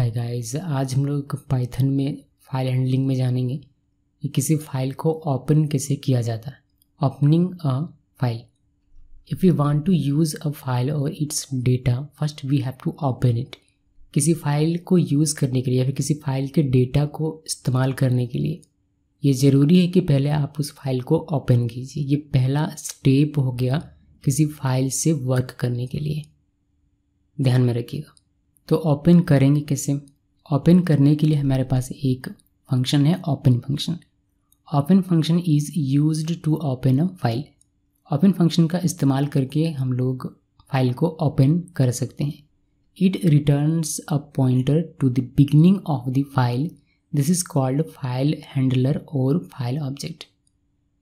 Hi guys आज हम लोग पाइथन में फ़ाइल हैंडलिंग में जानेंगे कि किसी फ़ाइल को ओपन कैसे किया जाता है। Opening a file if you want to use a file और it's data first we have to open it किसी फ़ाइल को यूज़ करने के लिए या फिर किसी फ़ाइल के डेटा को इस्तेमाल करने के लिए, ये ज़रूरी है कि पहले आप उस फ़ाइल को ओपन कीजिए। ये पहला स्टेप हो गया किसी फ़ाइल से वर्क करने के लिए। ध्यान में रखिएगा। तो ओपन करेंगे कैसे? ओपन करने के लिए हमारे पास एक फ़ंक्शन है open function open function is use to open a file open function का इस्तेमाल करके हम लोग फ़ाइल को ओपन कर सकते हैं। It returns a pointer to the beginning of the file this is called file handler और फ़ाइल ऑब्जेक्ट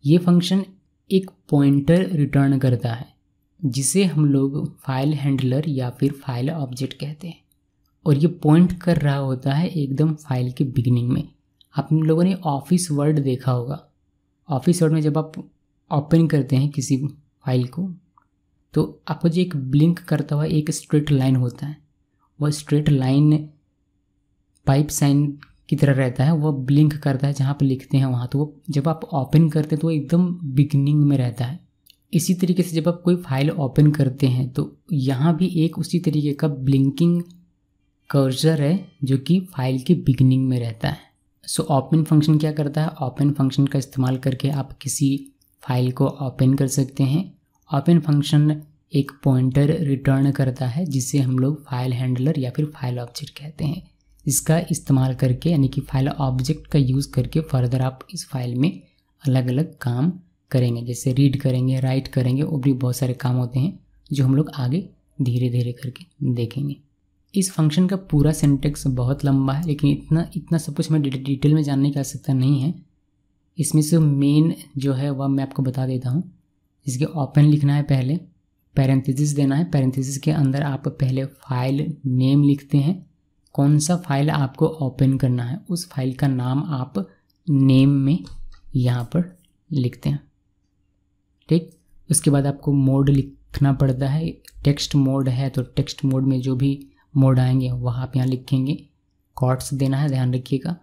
ये फ़ंक्शन एक पॉइंटर रिटर्न करता है, जिसे हम लोग फ़ाइल हैंडलर या फिर फ़ाइल ऑब्जेक्ट कहते हैं। और ये पॉइंट कर रहा होता है एकदम फ़ाइल के बिगिनिंग में। आप लोगों ने ऑफ़िस वर्ड देखा होगा। ऑफ़िस वर्ड में जब आप ओपन करते हैं किसी फ़ाइल को तो आपको जो एक ब्लिंक करता हुआ एक स्ट्रेट लाइन होता है, वह स्ट्रेट लाइन पाइप साइन की तरह रहता है, वह ब्लिंक करता है जहाँ पर लिखते हैं वहाँ। तो वो जब आप ओपन करते हैं तो वो एकदम बिगनिंग में रहता है। इसी तरीके से जब आप कोई फ़ाइल ओपन करते हैं तो यहाँ भी एक उसी तरीके का ब्लिंकिंग कर्जर है जो कि फ़ाइल के बिगनिंग में रहता है। सो ओपन फ़ंक्शन क्या करता है? ओपन फ़ंक्शन का इस्तेमाल करके आप किसी फ़ाइल को ओपन कर सकते हैं। ओपन फ़ंक्शन एक पॉइंटर रिटर्न करता है, जिसे हम लोग फ़ाइल हैंडलर या फिर फ़ाइल ऑब्जेक्ट कहते हैं। इसका इस्तेमाल करके, यानी कि फ़ाइल ऑब्जेक्ट का यूज़ करके फर्दर आप इस फ़ाइल में अलग अलग काम करेंगे। जैसे रीड करेंगे राइट करेंगे और भी बहुत सारे काम होते हैं, जो हम लोग आगे धीरे धीरे करके देखेंगे। इस फ़ंक्शन का पूरा सेंटेक्स बहुत लंबा है, लेकिन इतना इतना सब कुछ मैं डिटेल में जानने की आवश्यकता नहीं है। इसमें से मेन जो है वह मैं आपको बता देता हूँ। इसके ओपन लिखना है पहले पैरेंथेसिस देना है। पैरेंथेसिस के अंदर आप पहले फ़ाइल नेम लिखते हैं। कौन सा फ़ाइल आपको ओपन करना है, उस फ़ाइल का नाम आप नेम में यहाँ पर लिखते हैं। ठीक? उसके बाद आपको मोड लिखना पड़ता है। टेक्स्ट मोड है तो टेक्स्ट मोड में जो भी मोड आएँगे, वहाँ आप यहाँ लिखेंगे। कॉर्ड्स देना है, ध्यान रखिएगा।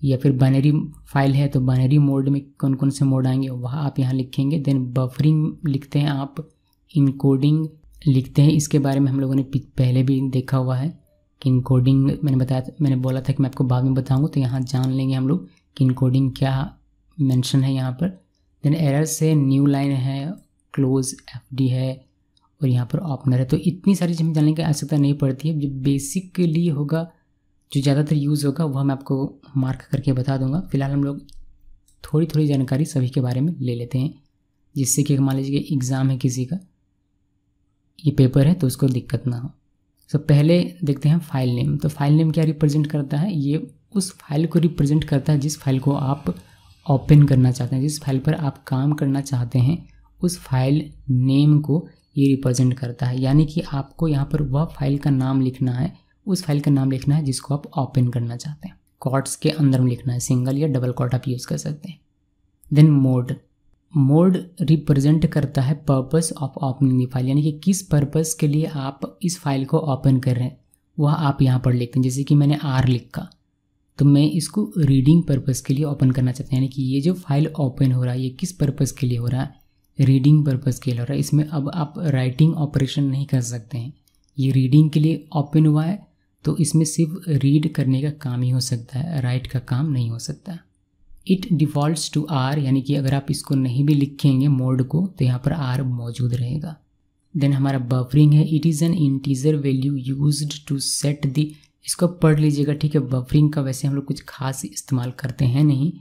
या फिर बाइनरी फ़ाइल है तो बाइनरी मोड में कौन कौन से मोड आएँगे, वहाँ आप यहाँ लिखेंगे। देन बफरिंग लिखते हैं आप इनकोडिंग लिखते हैं। इसके बारे में हम लोगों ने पहले भी देखा हुआ है कि इनकोडिंग मैंने बताया मैंने बोला था कि मैं आपको बाद में बताऊँगा तो यहाँ जान लेंगे हम लोग कि इनकोडिंग क्या मेंशन है यहाँ पर। देन एरर से न्यू लाइन है क्लोज एफडी है और यहाँ पर ओपनर है। तो इतनी सारी चीज़ें जानने की आवश्यकता नहीं पड़ती है। जो बेसिकली होगा, जो ज़्यादातर यूज़ होगा वह मैं आपको मार्क करके बता दूँगा। फ़िलहाल हम लोग थोड़ी थोड़ी जानकारी सभी के बारे में ले लेते हैं, जिससे कि मान लीजिए एग्ज़ाम है किसी का, ये पेपर है तो उसको दिक्कत ना हो। तो पहले देखते हैं फ़ाइल नेम तो फ़ाइल नेम क्या रिप्रेजेंट करता है? ये उस फ़ाइल को रिप्रेजेंट करता है, जिस फ़ाइल को आप ओपन करना चाहते हैं, जिस फ़ाइल पर आप काम करना चाहते हैं, उस फ़ाइल नेम को ये रिप्रेजेंट करता है। यानी कि आपको यहाँ पर वह फ़ाइल का नाम लिखना है, उस फ़ाइल का नाम लिखना है जिसको आप ओपन करना चाहते हैं। कॉर्ड्स के अंदर में लिखना है सिंगल या डबल कॉट आप यूज़ कर सकते हैं। देन मोड मोड रिप्रेजेंट करता है purpose of opening the file यानी कि किस पर्पस के लिए आप इस फ़ाइल को ओपन कर रहे हैं, वह आप यहाँ पर लिखते हैं। जैसे कि मैंने आर लिखा तो मैं इसको रीडिंग पर्पस के लिए ओपन करना चाहता हूँ। यानी कि ये जो फ़ाइल ओपन हो रहा है, ये किस पर्पस के लिए हो रहा है रीडिंग पर्पज़ के लिए हो रहा है इसमें अब आप राइटिंग ऑपरेशन नहीं कर सकते हैं। ये रीडिंग के लिए ओपन हुआ है तो इसमें सिर्फ़ रीड करने का काम ही हो सकता है राइट का काम नहीं हो सकता। इट डिफ़ॉल्ट्स टू आर यानी कि अगर आप इसको नहीं भी लिखेंगे मोड को तो यहाँ पर आर मौजूद रहेगा। देन हमारा बफरिंग है it is an integer value use to set the इसको पढ़ लीजिएगा, ठीक है बफरिंग का वैसे हम लोग कुछ खास इस्तेमाल करते हैं नहीं।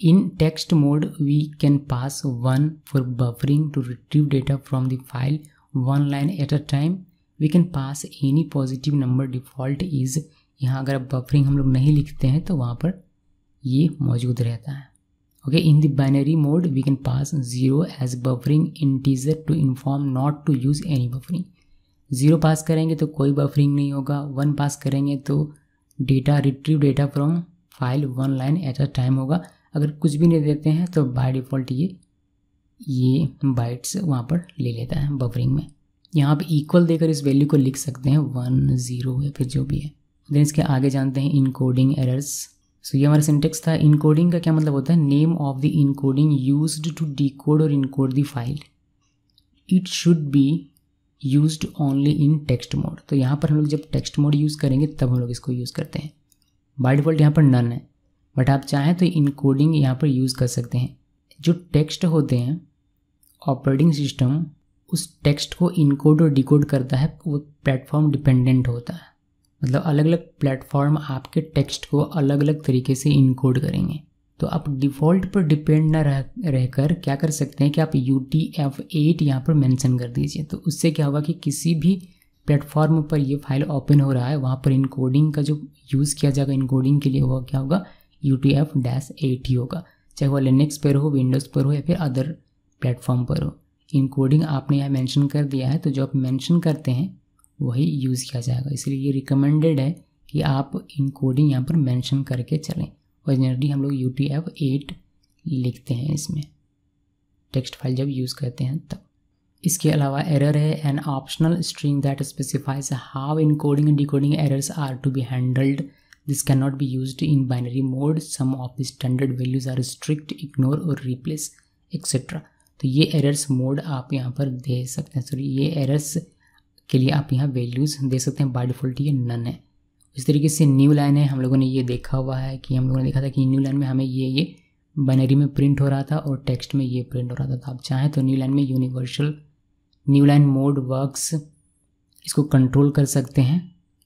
In text mode, we can pass one for buffering to retrieve data from the file one line at a time. We can pass any positive number default is यहाँ अगर बफरिंग हम लोग नहीं लिखते हैं तो वहाँ पर ये मौजूद रहता है। Okay in the binary mode we can pass zero as buffering integer to inform not to use any buffering zero pass करेंगे तो कोई बफरिंग नहीं होगा। वन पास करेंगे तो data retrieve data from file one line at a time होगा। अगर कुछ भी नहीं देते हैं तो बाय डिफ़ॉल्ट ये ये बाइट्स वहाँ पर ले लेता है बफरिंग में। यहाँ पे इक्वल देकर इस वैल्यू को लिख सकते हैं वन ज़ीरो या फिर जो भी है। देन इसके आगे जानते हैं इनकोडिंग एरर्स सो ये हमारा सिंटेक्स था। इनकोडिंग का क्या मतलब होता है? Name of the encoding use to decode और encode the file it should be used only in text mode तो यहाँ पर हम लोग जब टेक्स्ट मोड यूज़ करेंगे, तब हम लोग इसको यूज़ करते हैं। बाई डिफ़ॉल्ट यहाँ पर नन है। बट आप चाहें तो इनकोडिंग यहाँ पर यूज़ कर सकते हैं। जो टेक्स्ट होते हैं ऑपरेटिंग सिस्टम उस टेक्स्ट को इनकोड और डिकोड करता है, वो प्लेटफॉर्म डिपेंडेंट होता है। मतलब अलग अलग प्लेटफॉर्म आपके टेक्स्ट को अलग अलग तरीके से इनकोड करेंगे। तो आप डिफ़ॉल्ट पर डिपेंड ना रह, रहकर क्या कर सकते हैं कि आप यू टी एफ़ एट यहाँ पर मेंशन कर दीजिए। तो उससे क्या होगा कि किसी भी प्लेटफॉर्म पर ये फ़ाइल ओपन हो रहा है, वहाँ पर इनकोडिंग का जो यूज़ किया जाएगा इनकोडिंग के लिए वो क्या होगा? U T F dash eight ही होगा। चाहे वो लिनक्स पर हो विंडोज़ पर हो या फिर अदर प्लेटफॉर्म पर हो। इनकोडिंग आपने यहाँ मेंशन कर दिया है तो जो आप मेंशन करते हैं, वही यूज़ किया जाएगा। इसलिए ये रिकमेंडेड है कि आप इन कोडिंग यहाँ पर मेंशन करके चलें। और जनरली हम लोग यू टी एफ़ एट लिखते हैं इसमें। टेक्स्ट फ़ाइल जब यूज़ करते हैं तब। इसके अलावा एरर है an optional string that specifies how encoding and decoding errors are to be handled can not be use in binary mode some of the standard values are strict ignore और replace etcetera तो ये errors mode आप यहाँ पर दे सकते हैं। Sorry ये errors के लिए आप यहाँ वैल्यूज़ दे सकते हैं। बाय डिफ़ॉल्ट ये नन है। इस तरीके से न्यू लाइन है। हम लोगों ने ये देखा हुआ है कि हम लोगों ने देखा था कि न्यू लाइन में हमें ये ये बाइनरी में प्रिंट हो रहा था और टेक्स्ट में ये प्रिंट हो रहा था। तो आप चाहें तो न्यू लाइन में universal new line mode works इसको कंट्रोल कर सकते हैं।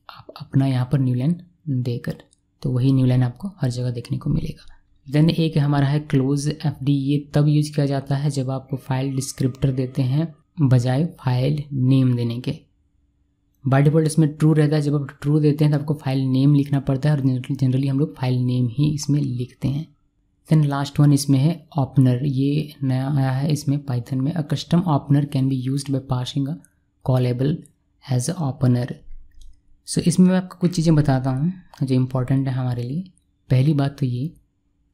आप अपना यहाँ पर न्यू लाइन देकर तो वही न्यू लाइन आपको हर जगह देखने को मिलेगा। देन एक हमारा है क्लोज एफ़ डी ये तब यूज़ किया जाता है जब आप फ़ाइल डिस्क्रिप्टर देते हैं बजाय फ़ाइल नेम देने के। बाय डिफ़ॉल्ट इसमें ट्रू रहता है, जब आप ट्रू देते हैं तो आपको फ़ाइल नेम लिखना पड़ता है और जनरली हम लोग फ़ाइल नेम ही इसमें लिखते हैं। देन लास्ट वन इसमें है ओपनर ये नया आया है इसमें पाइथन में a custom opener can be use by passing a callable as a so इसमें मैं आपको कुछ चीज़ें बताता हूँ जो इम्पोर्टेंट है हमारे लिए। पहली बात तो ये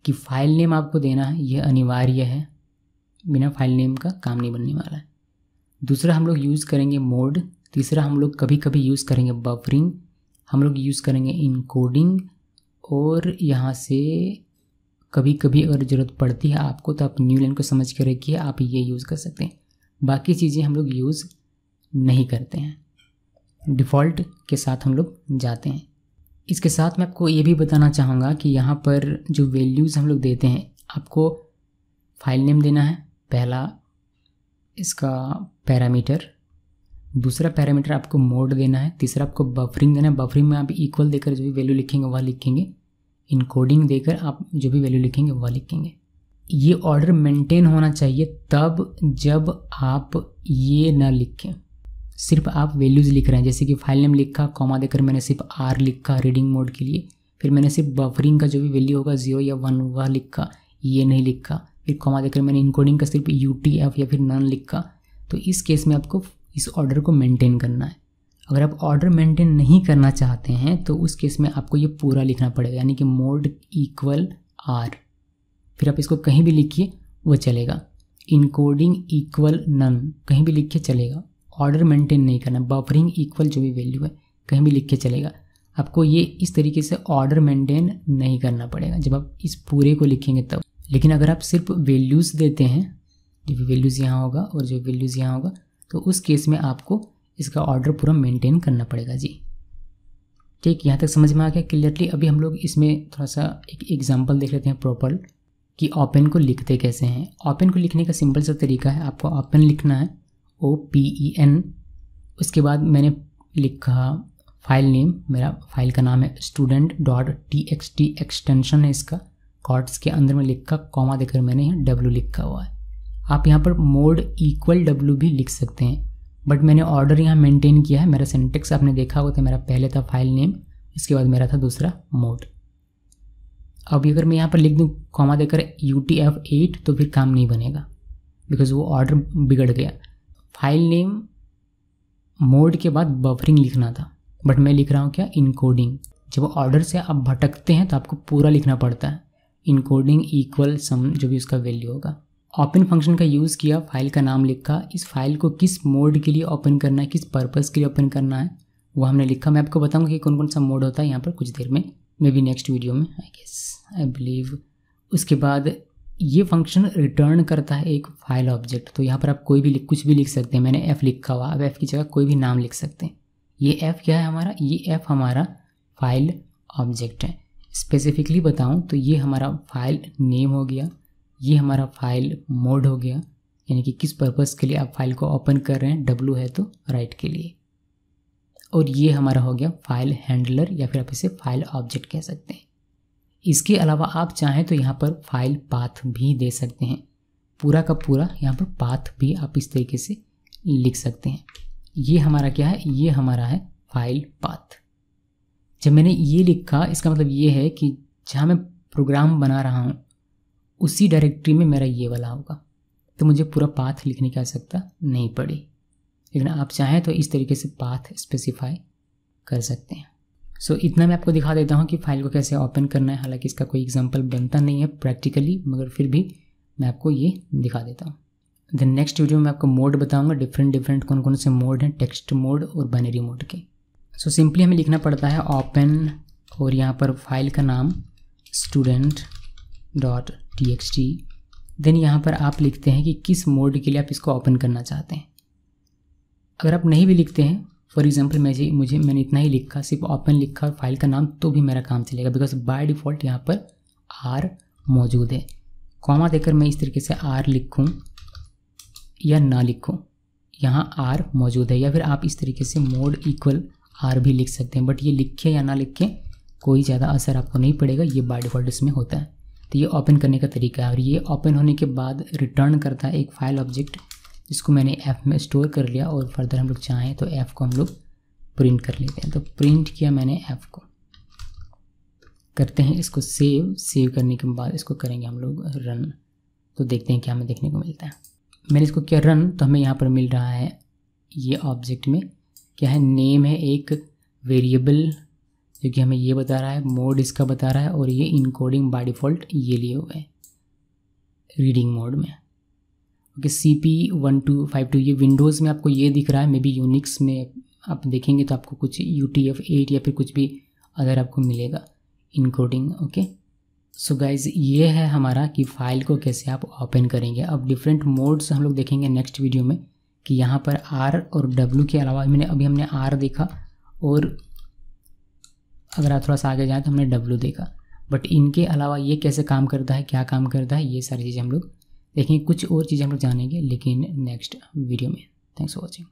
कि फ़ाइल नेम आपको देना है ये अनिवार्य है, बिना फ़ाइल नेम का काम नहीं बनने वाला है। दूसरा, हम लोग यूज़ करेंगे मोड तीसरा, हम लोग कभी कभी यूज़ करेंगे बफरिंग हम लोग यूज़ करेंगे इनकोडिंग और यहाँ से कभी कभी अगर ज़रूरत पड़ती है आपको तो आप न्यू लाइन को समझ कर रखिए, आप ये यूज़ कर सकते हैं। बाकी चीज़ें हम लोग यूज़ नहीं करते हैं। डिफ़ॉल्ट के साथ हम लोग जाते हैं। इसके साथ मैं आपको ये भी बताना चाहूँगा कि यहाँ पर जो वैल्यूज़ हम लोग देते हैं, आपको फ़ाइल नेम देना है, पहला इसका पैरामीटर दूसरा पैरामीटर आपको मोड देना है, तीसरा आपको बफरिंग देना है। बफरिंग में आप इक्वल देकर जो भी वैल्यू लिखेंगे, वह लिखेंगे। इनकोडिंग देकर आप जो भी वैल्यू लिखेंगे, वह लिखेंगे। ये ऑर्डर मेंटेन होना चाहिए तब जब आप ये ना लिखें। सिर्फ़ आप वैल्यूज़ लिख रहे हैं। जैसे कि फ़ाइल नेम लिखा कॉमा देकर मैंने सिर्फ़ आर लिखा रीडिंग मोड के लिए। फिर मैंने सिर्फ़ बफरिंग का जो भी वैल्यू होगा ज़ीरो या वन वह लिखा, ये नहीं लिखा। फिर कॉमा देकर मैंने इनकोडिंग का सिर्फ़ यू टी एफ़ या फिर नन लिखा। तो इस केस में आपको इस ऑर्डर को मेंटेन करना है। अगर आप ऑर्डर मेंटेन नहीं करना चाहते हैं तो उस केस में आपको ये पूरा लिखना पड़ेगा, यानी कि मोड इक्वल आर फिर आप इसको कहीं भी लिखिए, वो चलेगा। इनकोडिंग इक्वल नन कहीं भी लिख के चलेगा। ऑर्डर मेंटेन नहीं करना बफरिंग इक्वल जो भी वैल्यू है, कहीं भी लिख के चलेगा। आपको ये इस तरीके से ऑर्डर मेंटेन नहीं करना पड़ेगा। जब आप इस पूरे को लिखेंगे तब। लेकिन अगर आप सिर्फ़ वैल्यूज़ देते हैं, जो भी वैल्यूज़ यहाँ होगा और जो वैल्यूज़ यहाँ होगा तो उस केस में आपको इसका ऑर्डर पूरा मेंटेन करना पड़ेगा, जी। ठीक, यहाँ तक समझ में आ गया क्लियरली अभी हम लोग इसमें थोड़ा सा एक एग्ज़ाम्पल देख लेते हैं प्रॉपर कि ओपन को लिखते कैसे हैं। ओपन को लिखने का सिंपल सा तरीका है, आपको ओपन लिखना है। ओ पी ई एन उसके बाद मैंने लिखा फ़ाइल नेम मेरा फ़ाइल का नाम है student dot T X T extension है इसका। कॉर्ड्स के अंदर में लिखा कॉमा देकर मैंने यहाँ डब्ल्यू लिखा हुआ है। आप यहाँ पर मोड इक्वल डब्ल्यू भी लिख सकते हैं बट मैंने ऑर्डर यहाँ मेंटेन किया है। मेरा सेंटेक्स आपने देखा होगा था मेरा पहले था फ़ाइल नेम इसके बाद मेरा था दूसरा मोड अब अगर मैं यहाँ पर लिख दूँ कॉमा देकर यू टी एफ़ एट तो फिर काम नहीं बनेगा बिकॉज़ वो ऑर्डर बिगड़ गया। फ़ाइल नेम, मोड के बाद बफरिंग लिखना था। बट मैं लिख रहा हूँ क्या? इनकोडिंग जब ऑर्डर से आप भटकते हैं तो आपको पूरा लिखना पड़ता है। इनकोडिंग इक्वल सम जो भी उसका वैल्यू होगा। ओपन फ़ंक्शन का यूज़ किया फ़ाइल का नाम लिखा। इस फ़ाइल को किस मोड के लिए ओपन करना है, किस पर्पज़ के लिए ओपन करना है, वो हमने लिखा। मैं आपको बताऊँगा कि कौन कौन सा मोड होता है यहाँ पर कुछ देर में। मे बी नेक्स्ट वीडियो में आई गेस आई बिलीव उसके बाद ये फ़ंक्शन रिटर्न करता है एक फ़ाइल ऑब्जेक्ट तो यहाँ पर आप कोई भी कुछ भी लिख सकते हैं। मैंने एफ़ लिखा हुआ, अब एफ़ की जगह कोई भी नाम लिख सकते हैं। ये एफ़ क्या है हमारा? ये एफ़ हमारा फ़ाइल ऑब्जेक्ट है। स्पेसिफिकली बताऊँ तो ये हमारा फ़ाइल नेम हो गया। ये हमारा फ़ाइल मोड हो गया। यानी कि किस पर्पज़ के लिए आप फ़ाइल को ओपन कर रहे हैं? डब्लू है तो राइट के लिए। और ये हमारा हो गया फ़ाइल हैंडलर या फिर आप इसे फ़ाइल ऑब्जेक्ट कह सकते हैं। इसके अलावा आप चाहें तो यहाँ पर फ़ाइल पाथ भी दे सकते हैं। पूरा का पूरा यहाँ पर पाथ भी आप इस तरीके से लिख सकते हैं। ये हमारा क्या है? ये हमारा है फ़ाइल पाथ जब मैंने ये लिखा, इसका मतलब ये है कि जहाँ मैं प्रोग्राम बना रहा हूँ, उसी डायरेक्टरी में मेरा ये वाला होगा। तो मुझे पूरा पाथ लिखने की आवश्यकता नहीं पड़ी। लेकिन आप चाहें तो इस तरीके से पाथ स्पेसिफाई कर सकते हैं। सो so, इतना मैं आपको दिखा देता हूँ कि फ़ाइल को कैसे ओपन करना है। हालाँकि इसका कोई एग्जांपल बनता नहीं है प्रैक्टिकली मगर फिर भी मैं आपको ये दिखा देता हूँ। देन नेक्स्ट वीडियो में मैं आपको मोड बताऊँगा। डिफरेंट डिफरेंट कौन कौन से मोड हैं टेक्स्ट मोड और बाइनरी मोड के। सो so, सिंपली हमें लिखना पड़ता है ओपन और यहाँ पर फ़ाइल का नाम student dot T X T then यहाँ पर आप लिखते हैं कि किस मोड के लिए आप इसको ओपन करना चाहते हैं। अगर आप नहीं भी लिखते हैं फॉर एग्ज़ाम्पल मैं जी, मुझे, मैंने इतना ही लिखा, सिर्फ़ ओपन लिखा और फ़ाइल का नाम तो भी मेरा काम चलेगा बिकॉज़ बाय डिफ़ॉल्ट यहाँ पर आर मौजूद है। कॉमा देकर मैं इस तरीके से आर लिखूँ या ना लिखूँ, यहाँ आर मौजूद है, या फिर आप इस तरीके से मोड इक्वल आर भी लिख सकते हैं बट ये लिखें या ना लिखें, कोई ज़्यादा असर आपको नहीं पड़ेगा, ये बाय डिफ़ॉल्ट इसमें होता है। तो ये ओपन करने का तरीका है, और ये ओपन होने के बाद रिटर्न करता है एक फ़ाइल ऑब्जेक्ट जिसको मैंने ऐप में स्टोर कर लिया और फर्दर हम लोग चाहें तो ऐप को हम लोग प्रिंट कर लेते हैं। तो प्रिंट किया मैंने ऐप को। करते हैं इसको सेव सेव करने के बाद इसको करेंगे हम लोग रन तो देखते हैं क्या हमें देखने को मिलता है। मैंने इसको किया रन तो हमें यहाँ पर मिल रहा है ये ऑब्जेक्ट में। क्या है? नेम है एक वेरिएबल जो कि हमें ये बता रहा है मोड इसका बता रहा है और ये इनकोडिंग बाय डिफ़ॉल्ट ये लिए हुए हैं रीडिंग मोड में। Okay C P one two five two ये विंडोज़ में आपको ये दिख रहा है मे बी यूनिक्स में आप देखेंगे तो आपको कुछ यू टी एफ़ एट या फिर कुछ भी अदर आपको मिलेगा इनकोडिंग ओके सो गाइज़ ये है हमारा कि फ़ाइल को कैसे आप ओपन करेंगे। अब डिफरेंट मोड्स हम लोग देखेंगे नेक्स्ट वीडियो में कि यहाँ पर आर और डब्ल्यू के अलावा मैंने, अभी हमने आर देखा और अगर आप थोड़ा सा आगे जाएँ तो हमने डब्ल्यू देखा। बट इनके अलावा ये कैसे काम करता है, क्या काम करता है, ये सारी चीज़ें हम लोग देखेंगे कुछ और चीज़ें हम लोग जानेंगे लेकिन नेक्स्ट वीडियो में। Thanks for watching